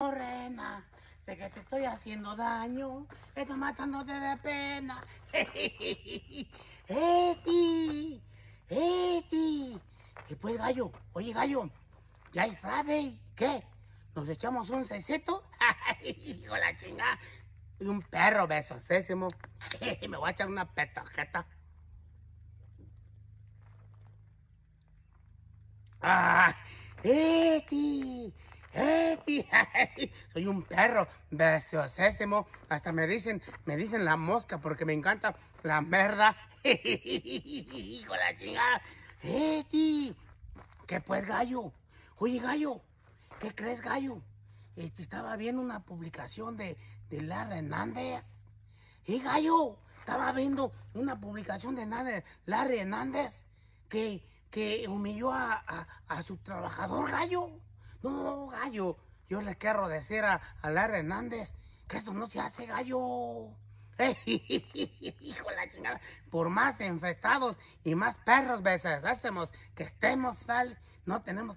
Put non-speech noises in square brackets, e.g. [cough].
morena, sé que te estoy haciendo daño, estoy matándote de pena. [laughs] Eti, Eti, ¿qué pues gallo? Oye gallo, ya es Friday, ¿qué? ¿Nos echamos un cecito? [laughs] Hijo la. Y un perro besosésimo. [laughs] Me voy a echar una petajeta. ¡Ah! ¡Eti! [laughs] Soy un perro besosésimo. Hasta me dicen, me dicen la mosca porque me encanta la merda. [laughs] ¡Hijo la chingada! ¡Eti! ¿Qué pues, gallo? Oye, gallo, ¿qué crees, gallo? Este, estaba viendo una publicación de, de Lara Hernández. Y gallo, estaba viendo una publicación de Nade- Larry Hernández que, que humilló a, a- a su trabajador, gallo. No, gallo, yo le quiero decir a, a Larry Hernández que esto no se hace, gallo. [laughs] Hijo la chingada, por más infestados y más perros veces hacemos que estemos, ¿vale? No tenemos